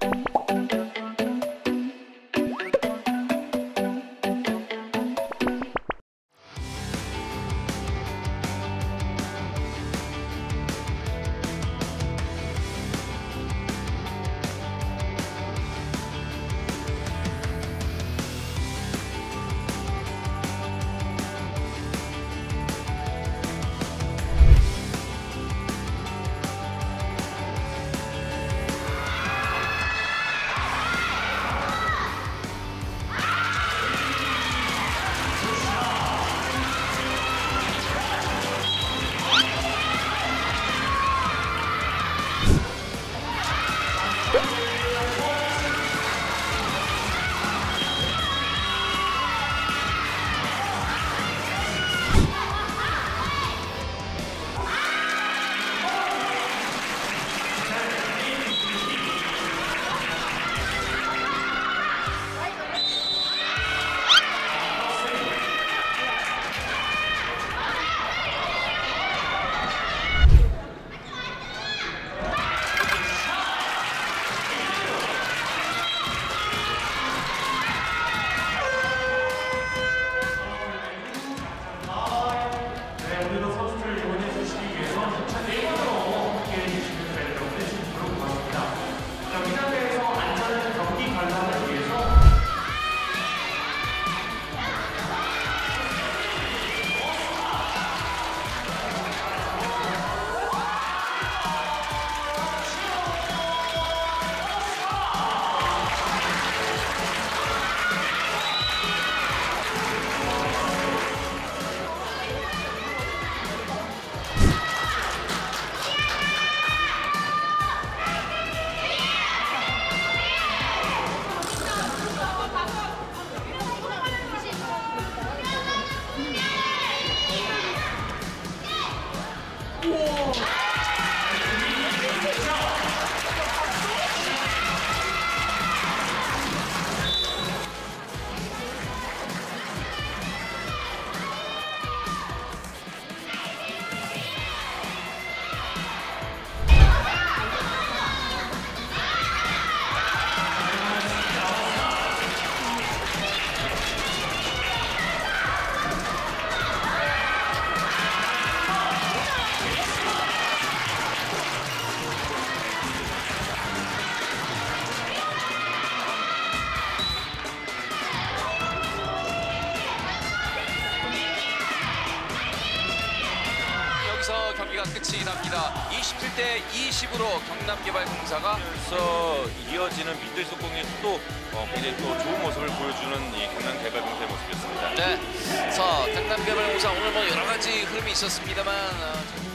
네, Whoa. 여기서 경기가 끝이 납니다. 27대 20으로 경남개발공사가 그래서 이어지는 미들 속공이 또 어, 굉장히 또 좋은 모습을 보여주는 이 경남 개발공사의 모습이었습니다. 네. 자, 경남개발공사 오늘 뭐 여러 가지 흐름이 있었습니다만 어,